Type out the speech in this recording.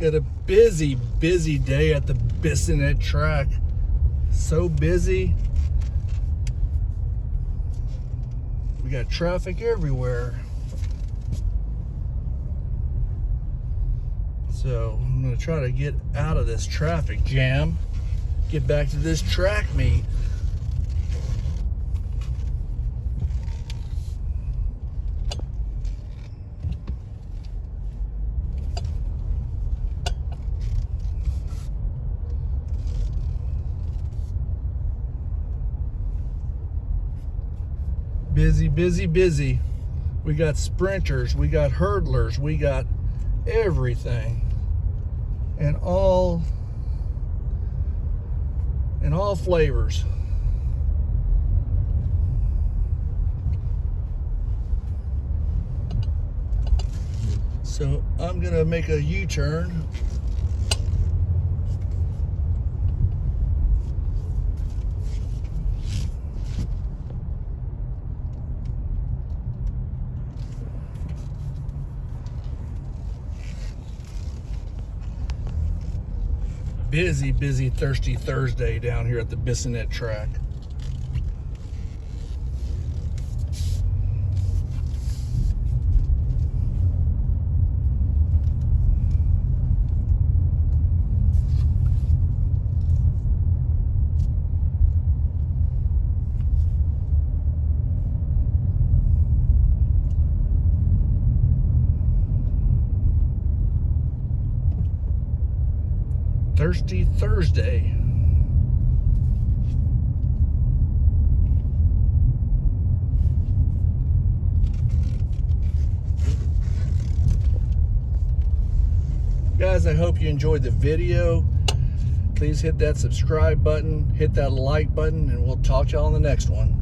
Got a busy, busy day at the Bissonnet track. So busy. We got traffic everywhere. So I'm gonna try to get out of this traffic jam, get back to this track meet. Busy, busy, busy. We got sprinters, we got hurdlers, we got everything. And all in all flavors. So I'm gonna make a U-turn busy, busy, thirsty Thursday down here at the Bissonnet track. Thirsty Thursday. Guys, I hope you enjoyed the video. Please hit that subscribe button, hit that like button, and we'll talk to y'all on the next one.